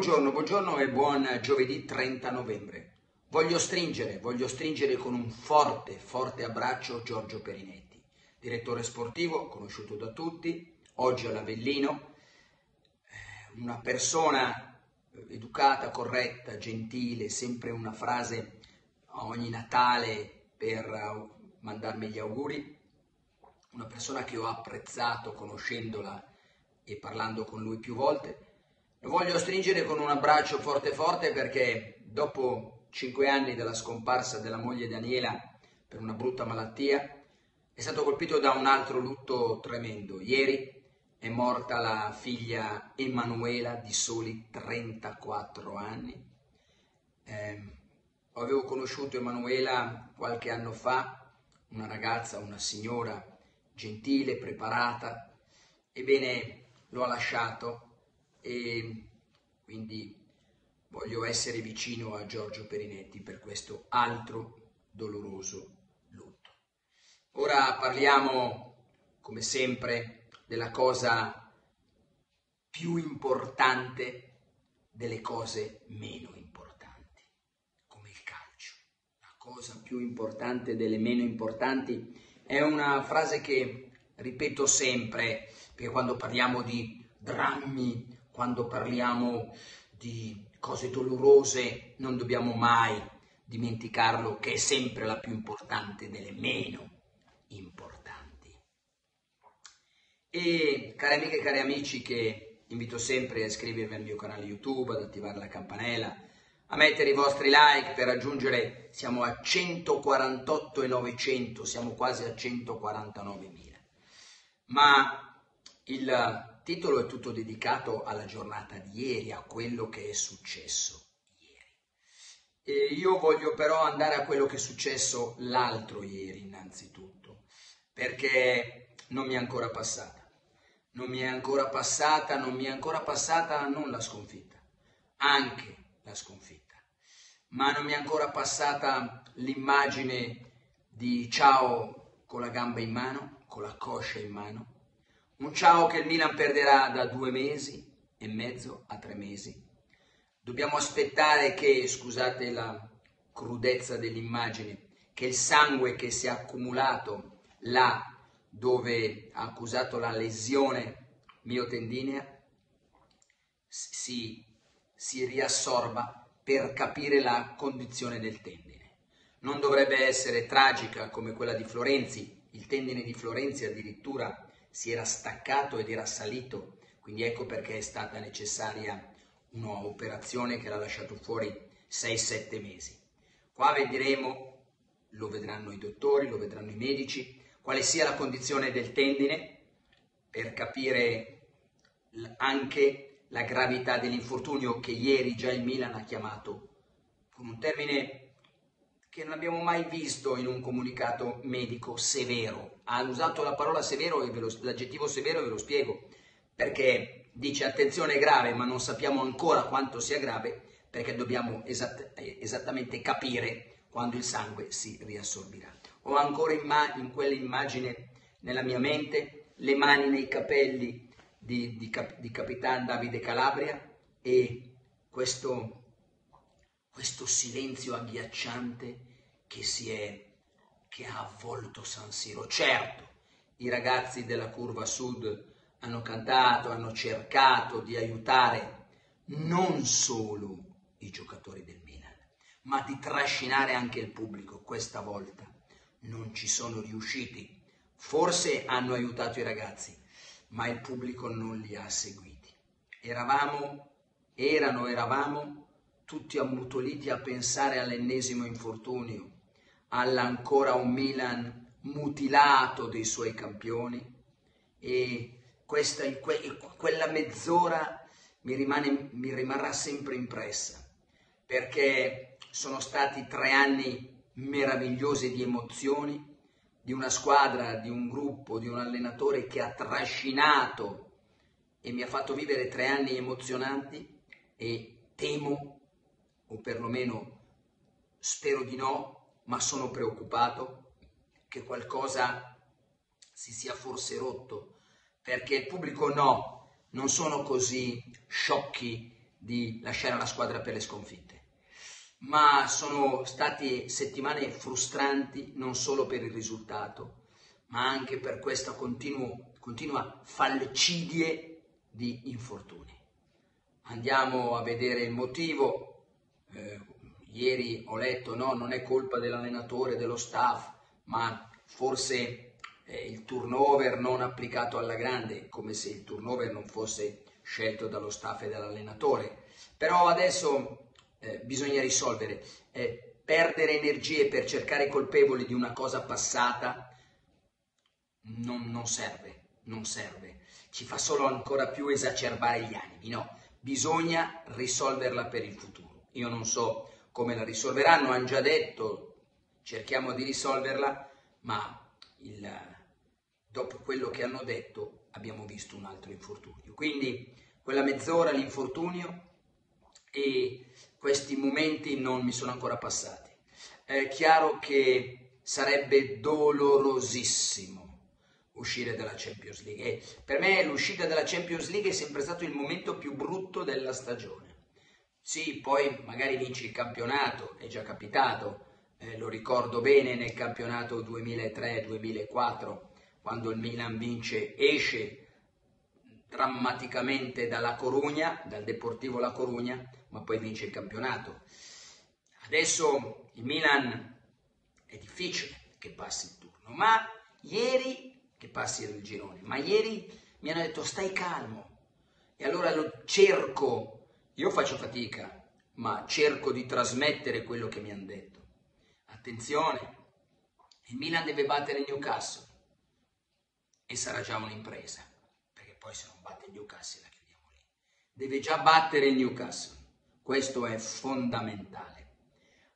Buongiorno, buongiorno e buon giovedì 30 novembre. Voglio stringere, voglio stringere con un forte, forte abbraccio Giorgio Perinetti, direttore sportivo, conosciuto da tutti, oggi all'Avellino, eh, una persona educata, corretta, gentile, sempre una frase ogni Natale per mandarmi gli auguri, una persona che ho apprezzato conoscendola e parlando con lui più volte. Lo voglio stringere con un abbraccio forte forte perché dopo cinque anni dalla scomparsa della moglie Daniela per una brutta malattia è stato colpito da un altro lutto tremendo. Ieri è morta la figlia Emanuela di soli 34 anni. Eh, avevo conosciuto Emanuela qualche anno fa, una ragazza, una signora gentile, preparata. Ebbene, lo ha lasciato e quindi voglio essere vicino a Giorgio Perinetti per questo altro doloroso lutto. Ora parliamo, come sempre, della cosa più importante delle cose meno importanti, come il calcio. La cosa più importante delle meno importanti è una frase che ripeto sempre perché quando parliamo di drammi, quando parliamo di cose dolorose, non dobbiamo mai dimenticarlo che è sempre la più importante delle meno importanti. E cari amiche e cari amici che invito sempre a iscrivervi al mio canale YouTube, ad attivare la campanella, a mettere i vostri like per raggiungere, siamo a 148 e 900, siamo quasi a 149.000. Ma il titolo è tutto dedicato alla giornata di ieri, a quello che è successo ieri. E io voglio però andare a quello che è successo l'altro ieri innanzitutto, perché non mi è ancora passata. Non mi è ancora passata, non mi è ancora passata non la sconfitta, anche la sconfitta, ma non mi è ancora passata l'immagine di ciao con la gamba in mano, con la coscia in mano, un ciao che il Milan perderà da due mesi e mezzo a tre mesi. Dobbiamo aspettare che, scusate la crudezza dell'immagine, che il sangue che si è accumulato là dove ha accusato la lesione miotendinea si, si riassorba per capire la condizione del tendine. Non dovrebbe essere tragica come quella di Florenzi, il tendine di Florenzi addirittura si era staccato ed era salito, quindi ecco perché è stata necessaria un'operazione che l'ha lasciato fuori 6-7 mesi. Qua vedremo, lo vedranno i dottori, lo vedranno i medici, quale sia la condizione del tendine per capire anche la gravità dell'infortunio che ieri già il Milan ha chiamato con un termine che non abbiamo mai visto in un comunicato medico severo. Ha usato la parola severo e l'aggettivo severo ve lo spiego, perché dice attenzione è grave, ma non sappiamo ancora quanto sia grave, perché dobbiamo esatt- esattamente capire quando il sangue si riassorbirà. Ho ancora in, ma- in quell'immagine nella mia mente le mani nei capelli di, di, cap- di Capitan Davide Calabria e questo questo silenzio agghiacciante che si è che ha avvolto San Siro. Certo, i ragazzi della curva sud hanno cantato, hanno cercato di aiutare non solo i giocatori del Milan, ma di trascinare anche il pubblico. Questa volta non ci sono riusciti. Forse hanno aiutato i ragazzi, ma il pubblico non li ha seguiti. Eravamo, erano, eravamo tutti ammutoliti a pensare all'ennesimo infortunio, all'ancora un Milan mutilato dei suoi campioni. E questa, que, quella mezz'ora mi, rimane, mi rimarrà sempre impressa perché sono stati tre anni meravigliosi di emozioni, di una squadra, di un gruppo, di un allenatore che ha trascinato e mi ha fatto vivere tre anni emozionanti e temo o perlomeno spero di no, ma sono preoccupato che qualcosa si sia forse rotto, perché il pubblico no, non sono così sciocchi di lasciare la squadra per le sconfitte. Ma sono state settimane frustranti non solo per il risultato, ma anche per questa continuo, continua falcidie di infortuni. Andiamo a vedere il motivo. Eh, ieri ho letto, no, non è colpa dell'allenatore, dello staff, ma forse eh, il turnover non applicato alla grande, come se il turnover non fosse scelto dallo staff e dall'allenatore. Però adesso eh, bisogna risolvere. Eh, perdere energie per cercare colpevoli di una cosa passata non, non serve, non serve. Ci fa solo ancora più esacerbare gli animi, no? Bisogna risolverla per il futuro. Io non so come la risolveranno, hanno già detto cerchiamo di risolverla, ma il, dopo quello che hanno detto abbiamo visto un altro infortunio. Quindi quella mezz'ora l'infortunio e questi momenti non mi sono ancora passati. È chiaro che sarebbe dolorosissimo uscire dalla Champions League e per me l'uscita dalla Champions League è sempre stato il momento più brutto della stagione. Sì, poi magari vinci il campionato, è già capitato, eh, lo ricordo bene nel campionato 2003-2004, quando il Milan vince, esce drammaticamente dalla Corugna, dal Deportivo La Corugna, ma poi vince il campionato. Adesso il Milan è difficile che passi il turno, ma ieri che passi il girone, ma ieri mi hanno detto stai calmo e allora lo cerco, io faccio fatica, ma cerco di trasmettere quello che mi hanno detto. Attenzione, il Milan deve battere Newcastle e sarà già un'impresa, perché poi se non batte il Newcastle la chiudiamo lì. Deve già battere il Newcastle, questo è fondamentale.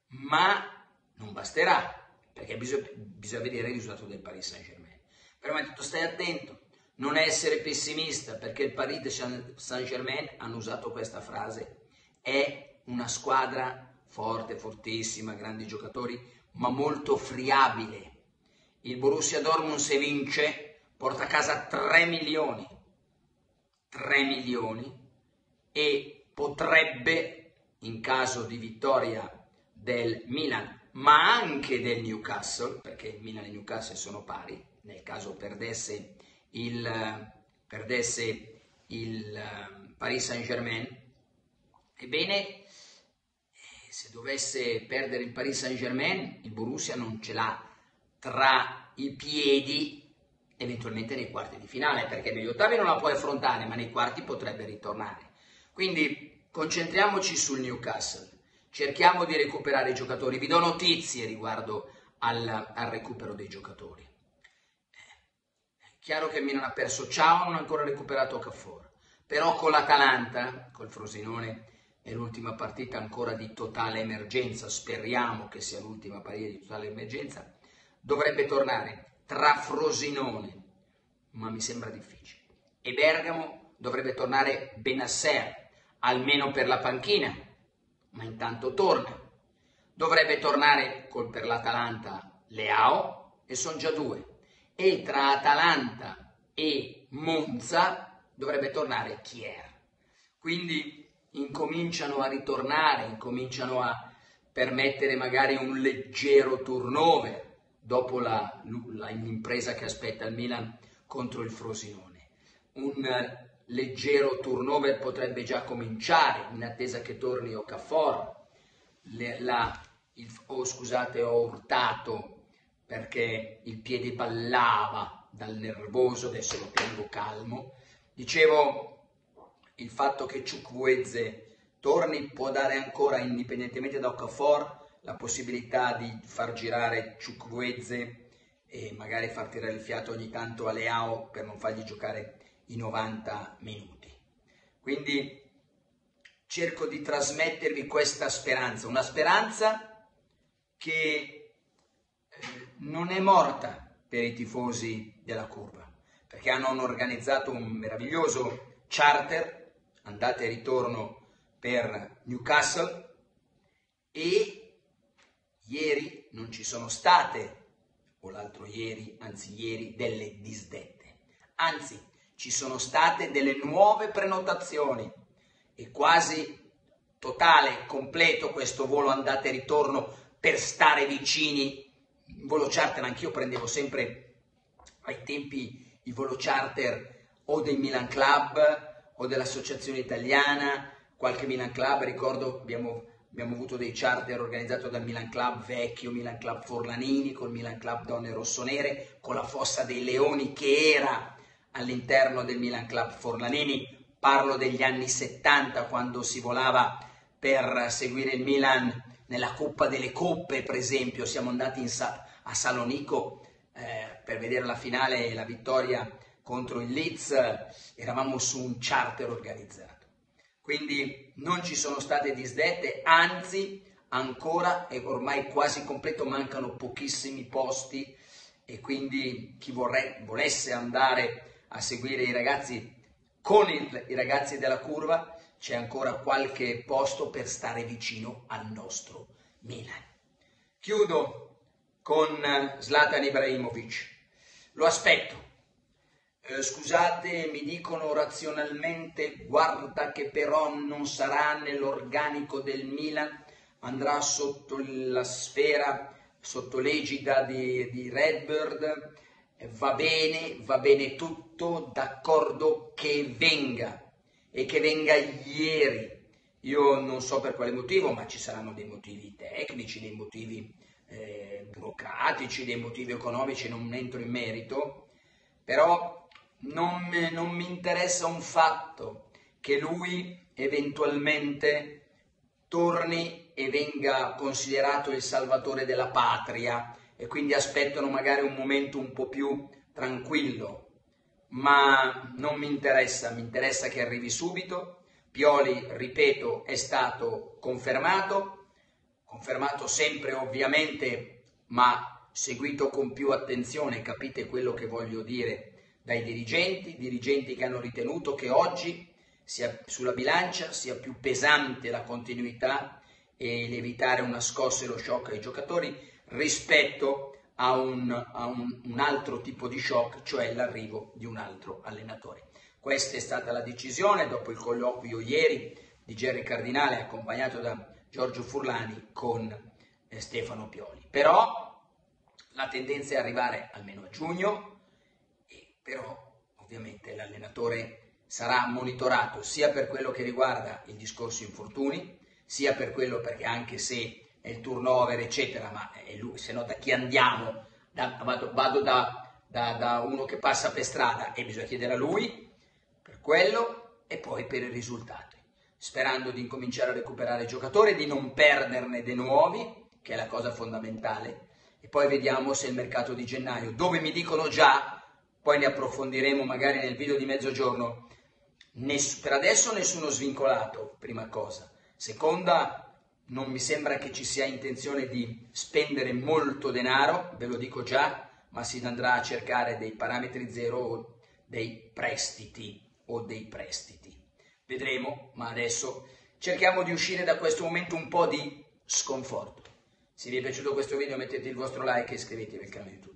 Ma non basterà, perché bisogna, bisogna vedere il risultato del Paris Saint-Germain. Però mi ha detto stai attento, non essere pessimista, perché il Paris Saint-Germain, hanno usato questa frase, è una squadra forte, fortissima, grandi giocatori, ma molto friabile. Il Borussia Dortmund se vince porta a casa 3 milioni, 3 milioni e potrebbe, in caso di vittoria del Milan, ma anche del Newcastle, perché il Milan e Newcastle sono pari, nel caso perdesse il, perdesse il eh, Paris Saint-Germain, ebbene se dovesse perdere il Paris Saint-Germain, il Borussia non ce l'ha tra i piedi, eventualmente nei quarti di finale, perché negli ottavi non la può affrontare, ma nei quarti potrebbe ritornare. Quindi concentriamoci sul Newcastle, cerchiamo di recuperare i giocatori, vi do notizie riguardo al, al recupero dei giocatori. Chiaro che Milan ha perso. Ciao, non ha ancora recuperato Cafor, però con l'Atalanta, col Frosinone, è l'ultima partita ancora di totale emergenza, speriamo che sia l'ultima partita di totale emergenza, dovrebbe tornare tra Frosinone, ma mi sembra difficile, e Bergamo dovrebbe tornare Benasser, almeno per la panchina, ma intanto torna. Dovrebbe tornare col, per l'Atalanta Leao e sono già due. E tra Atalanta e Monza dovrebbe tornare Chier. Quindi incominciano a ritornare, incominciano a permettere magari un leggero turnover dopo la, la, l'impresa che aspetta il Milan contro il Frosinone. Un leggero turnover potrebbe già cominciare in attesa che torni Okafor. Le, la, il, oh, scusate, ho urtato perché il piede ballava dal nervoso, adesso lo tengo calmo. Dicevo, il fatto che Ciukwueze torni può dare ancora, indipendentemente da Okafor, la possibilità di far girare Ciukwueze e magari far tirare il fiato ogni tanto a Leao per non fargli giocare i 90 minuti. Quindi cerco di trasmettervi questa speranza, una speranza che non è morta per i tifosi della curva, perché hanno organizzato un meraviglioso charter andata e ritorno per Newcastle e ieri non ci sono state, o l'altro ieri, anzi ieri, delle disdette. Anzi, ci sono state delle nuove prenotazioni e quasi totale, completo questo volo andata e ritorno per stare vicini. Volo charter anch'io prendevo sempre ai tempi il volo charter o del Milan Club o dell'associazione italiana, qualche Milan Club, ricordo abbiamo, abbiamo avuto dei charter organizzati dal Milan Club vecchio, Milan Club Forlanini, col Milan Club Donne Rossonere, con la Fossa dei Leoni che era all'interno del Milan Club Forlanini, parlo degli anni 70 quando si volava per seguire il Milan nella Coppa delle Coppe, per esempio, siamo andati Sa- a Salonico eh, per vedere la finale e la vittoria contro il Leeds, eravamo su un charter organizzato. Quindi non ci sono state disdette, anzi ancora è ormai quasi completo, mancano pochissimi posti e quindi chi vorre, volesse andare a seguire i ragazzi con il, i ragazzi della curva c'è ancora qualche posto per stare vicino al nostro Milan. Chiudo con Zlatan Ibrahimovic. Lo aspetto. Eh, scusate, mi dicono razionalmente, guarda che però non sarà nell'organico del Milan, andrà sotto la sfera, sotto l'egida di, di Redbird va bene, va bene tutto, d'accordo che venga e che venga ieri. Io non so per quale motivo, ma ci saranno dei motivi tecnici, dei motivi eh, burocratici, dei motivi economici, non entro in merito, però non, non mi interessa un fatto che lui eventualmente torni e venga considerato il salvatore della patria e quindi aspettano magari un momento un po' più tranquillo, ma non mi interessa, mi interessa che arrivi subito. Pioli, ripeto, è stato confermato, confermato sempre ovviamente, ma seguito con più attenzione, capite quello che voglio dire dai dirigenti, dirigenti che hanno ritenuto che oggi sia sulla bilancia sia più pesante la continuità e l'evitare una scossa e lo shock ai giocatori rispetto a, un, a un, un altro tipo di shock, cioè l'arrivo di un altro allenatore. Questa è stata la decisione dopo il colloquio ieri di Gerry Cardinale accompagnato da Giorgio Furlani con eh, Stefano Pioli. Però la tendenza è arrivare almeno a giugno, e però ovviamente l'allenatore sarà monitorato sia per quello che riguarda il discorso infortuni, sia per quello perché anche se è il turnover, eccetera, ma lui, se no da chi andiamo? Da, vado, vado da, da, da, uno che passa per strada e bisogna chiedere a lui per quello e poi per i risultati, sperando di incominciare a recuperare giocatori, di non perderne dei nuovi, che è la cosa fondamentale, e poi vediamo se il mercato di gennaio, dove mi dicono già, poi ne approfondiremo magari nel video di mezzogiorno, ness- per adesso nessuno svincolato, prima cosa. Seconda, non mi sembra che ci sia intenzione di spendere molto denaro, ve lo dico già, ma si andrà a cercare dei parametri zero o dei prestiti o dei prestiti. Vedremo, ma adesso cerchiamo di uscire da questo momento un po' di sconforto. Se vi è piaciuto questo video mettete il vostro like e iscrivetevi al canale YouTube.